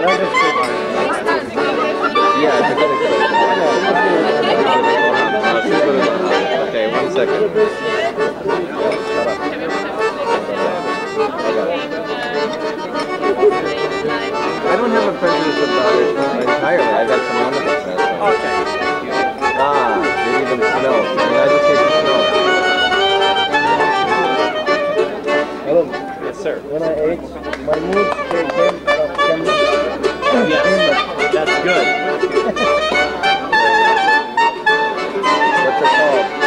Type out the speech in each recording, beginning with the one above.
yeah, it's a good expression. Okay, one second. I don't have a prejudice about it entirely. I've had some wonderful friends. Okay. Ah, they even smell. I just hate the smell. Oğlum, Yes, sir. when I ate, my mood came, came, came, Yes. That's good. What's it called?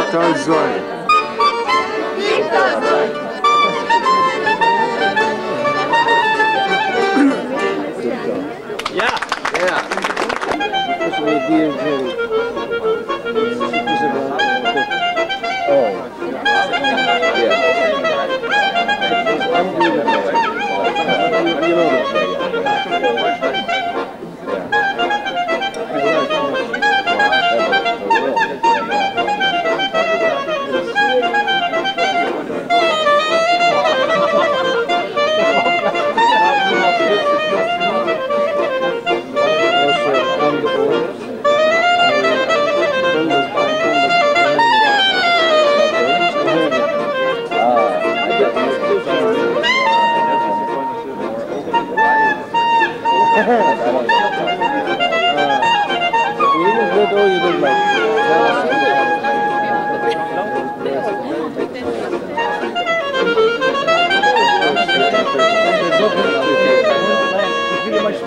Hata zoi. Yeah. Yeah. Especially dear Jerry. Oh. Yeah. I'm at that. You know that.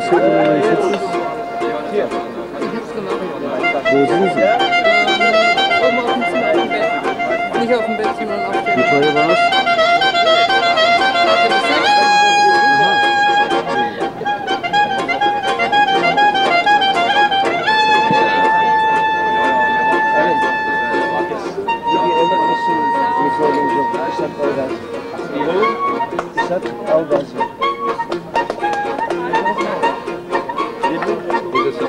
passiert im Moment jetzt ist? Hier. Wo sind sie? Oben auf dem Zimmer im Bett. Nicht auf dem Bett, sondern auf dem Bett. Wie teuer war es? Ich hab all das. Ich hab all das.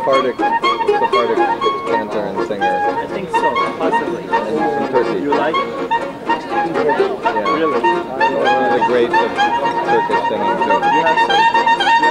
Sephardic, Sephardic cantor and singer I think so, possibly. from Turkey. You like? Yeah. Really? One of the greats of Turkish singing too. You have some,